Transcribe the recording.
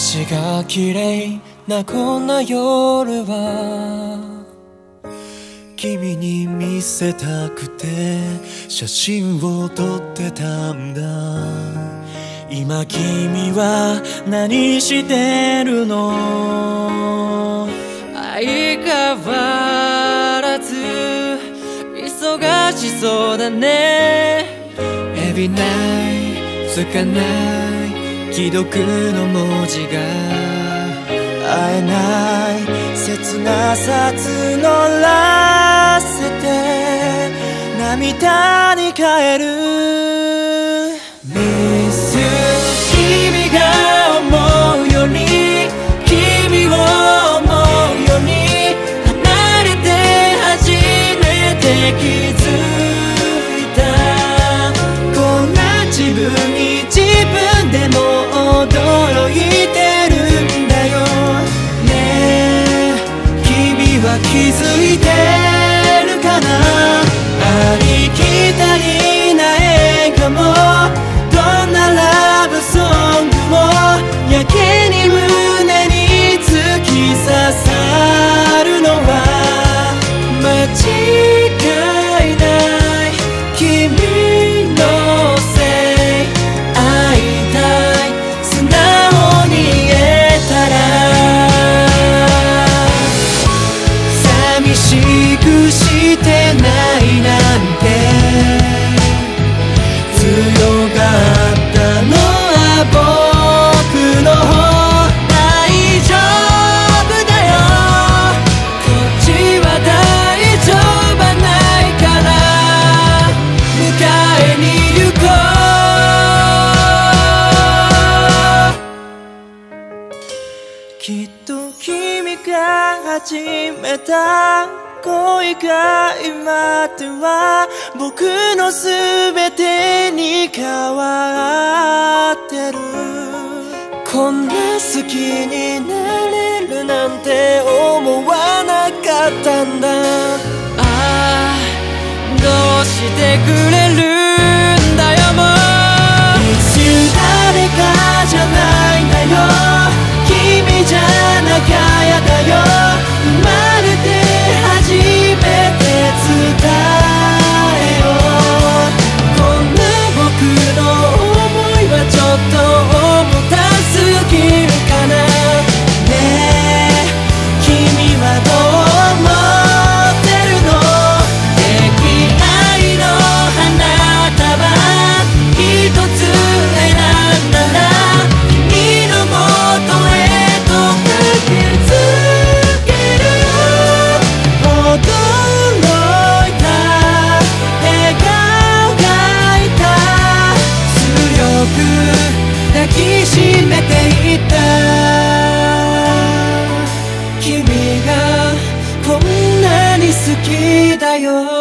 星が綺麗なこんな夜は君に見せたくて写真を撮ってたんだ。今君は何してるの？相変わらず忙しそうだね。エビないつかない。既読の文字が会えない切なさ募らせて涙に変える。君は始めた恋が今では僕の全てに変わってる。こんな好きになれるなんて思わなかったんだ。ああどうしてくれるていた君がこんなに好きだよ